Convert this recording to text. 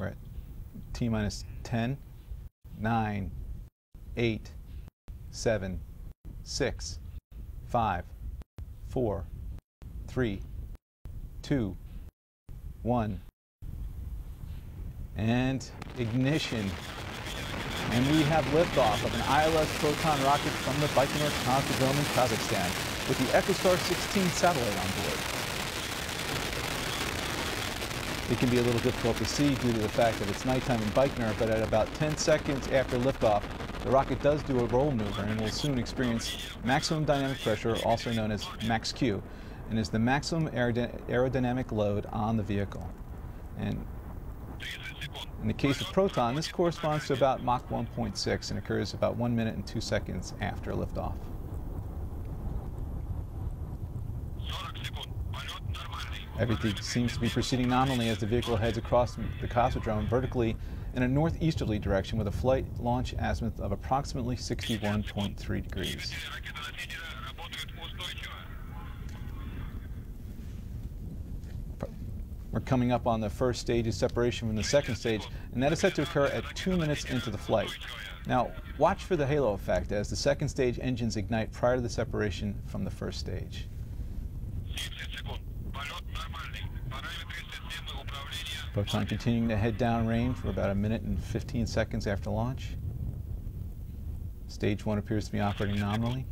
We're at T minus 10, 9, 8, 7, 6, 5, 4, 3, 2, 1. And ignition. And we have liftoff of an ILS Proton rocket from the Baikonur Cosmodrome in Kazakhstan with the EchoStar 16 satellite on board. It can be a little difficult to see due to the fact that it's nighttime in Baikonur, but at about 10 seconds after liftoff, the rocket does do a roll maneuver and will soon experience maximum dynamic pressure, also known as max Q, and is the maximum aerodynamic load on the vehicle. And in the case of Proton, this corresponds to about Mach 1.6 and occurs about 1 minute and 2 seconds after liftoff. Everything seems to be proceeding nominally as the vehicle heads across the Cosmodrome vertically in a northeasterly direction with a flight launch azimuth of approximately 61.3 degrees. We're coming up on the first stage of separation from the second stage, and that is set to occur at two minutes into the flight. Now, watch for the halo effect as the second stage engines ignite prior to the separation from the first stage. Proton continuing to head downrange for about a minute and 15 seconds after launch. Stage one appears to be operating nominally.